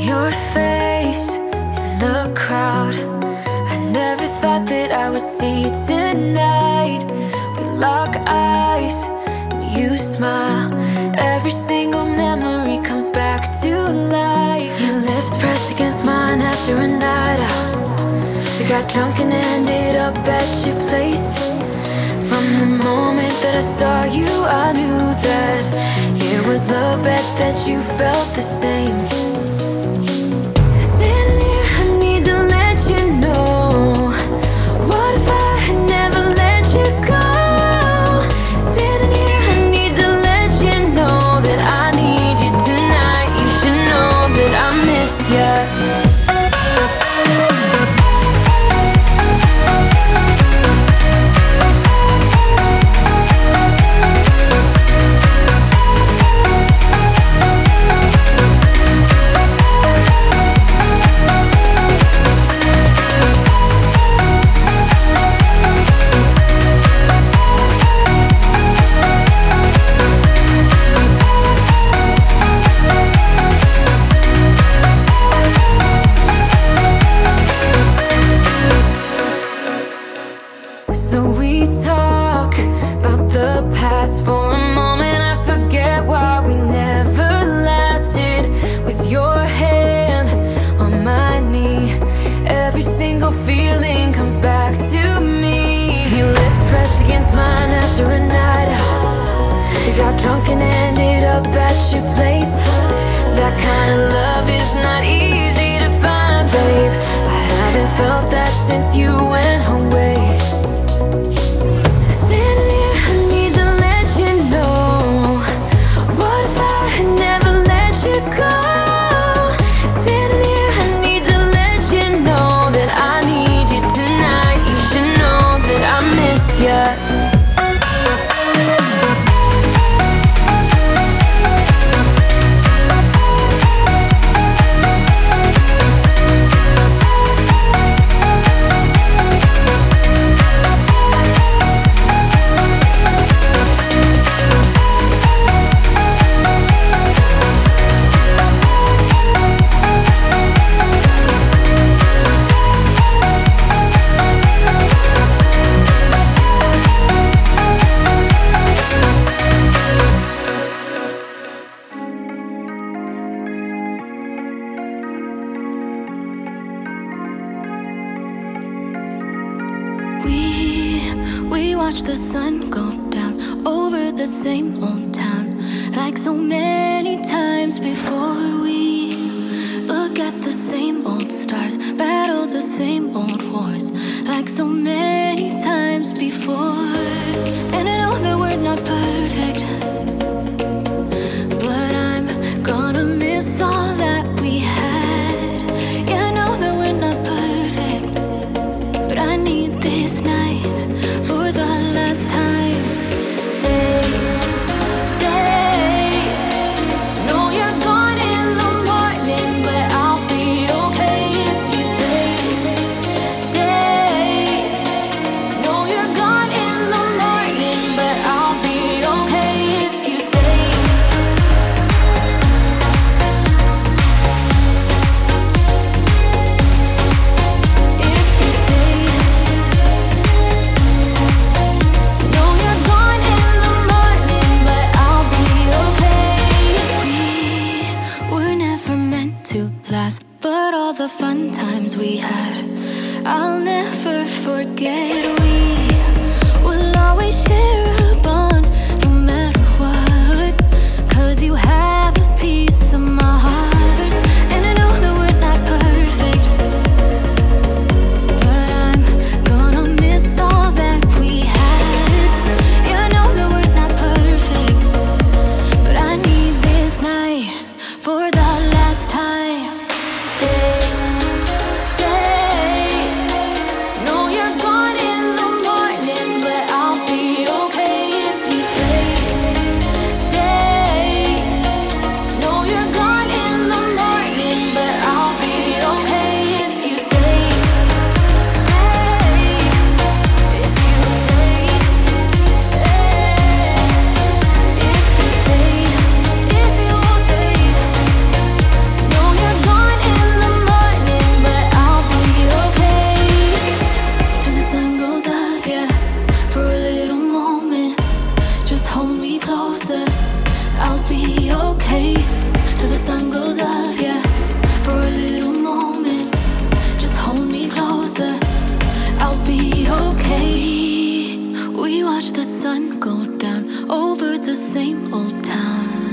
Your face in the crowd. I never thought that I would see you tonight. We lock eyes and you smile. Every single memory comes back to life. Your lips pressed against mine after a night out. We got drunk and ended up at your place. From the moment that I saw you I knew that It was love bet that you felt the same. your place. That kind of love. the same old town Like so many times before. We Look at the same old stars Battle the same old wars Like so many times before. And I know that we're not perfect. the sun go down over the same old town.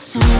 soon.